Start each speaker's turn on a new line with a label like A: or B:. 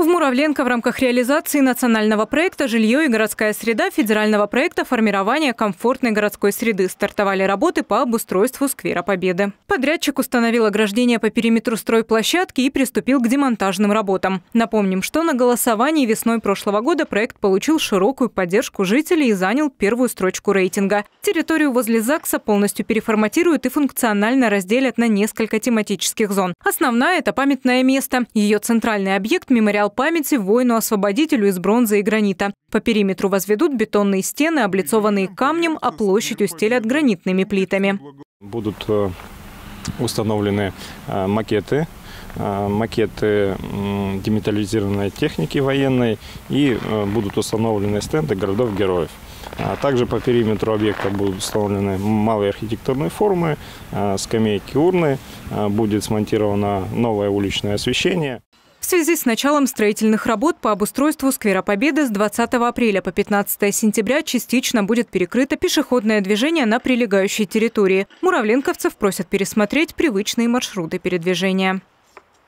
A: В Муравленко в рамках реализации национального проекта «Жилье и городская среда» федерального проекта формирования комфортной городской среды стартовали работы по обустройству сквера Победы. Подрядчик установил ограждение по периметру стройплощадки и приступил к демонтажным работам. Напомним, что на голосовании весной прошлого года проект получил широкую поддержку жителей и занял первую строчку рейтинга. Территорию возле ЗАГСа полностью переформатируют и функционально разделят на несколько тематических зон. Основная – это памятное место. Ее центральный объект – мемориал памяти воину-освободителю из бронзы и гранита. По периметру возведут бетонные стены, облицованные камнем, а площадь устелят гранитными плитами.
B: Будут э, установлены э, макеты э, макеты деметаллизированной техники военной и будут установлены стенды городов-героев. А также по периметру объекта будут установлены малые архитектурные формы, скамейки, урны, будет смонтировано новое уличное освещение.
A: В связи с началом строительных работ по обустройству Сквера Победы с 20 апреля по 15 сентября частично будет перекрыто пешеходное движение на прилегающей территории. Муравленковцев просят пересмотреть привычные маршруты передвижения.